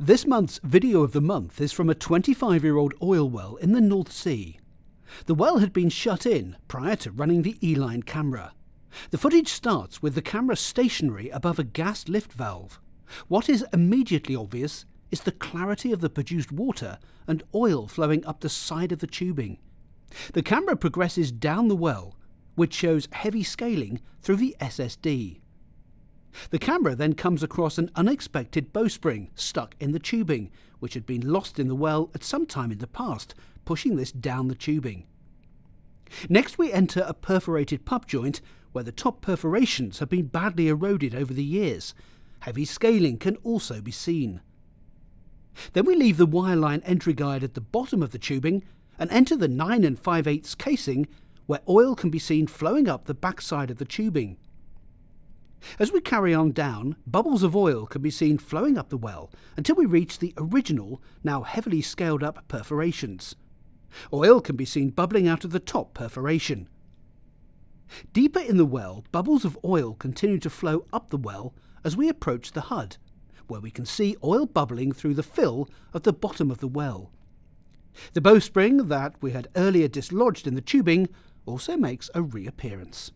This month's video of the month is from a 25 year old oil well in the North Sea. The well had been shut in prior to running the E line camera. The footage starts with the camera stationary above a gas lift valve. What is immediately obvious is the clarity of the produced water and oil flowing up the side of the tubing. The camera progresses down the well, which shows heavy scaling through the SSD. The camera then comes across an unexpected bowspring stuck in the tubing, which had been lost in the well at some time in the past, pushing this down the tubing. Next, we enter a perforated pup joint where the top perforations have been badly eroded over the years. Heavy scaling can also be seen. Then we leave the wireline entry guide at the bottom of the tubing and enter the 9 and 5 eighths casing where oil can be seen flowing up the backside of the tubing. As we carry on down, bubbles of oil can be seen flowing up the well until we reach the original, now heavily scaled up perforations. Oil can be seen bubbling out of the top perforation. Deeper in the well, bubbles of oil continue to flow up the well as we approach the HUD, where we can see oil bubbling through the fill at the bottom of the well. The bowspring that we had earlier dislodged in the tubing also makes a reappearance.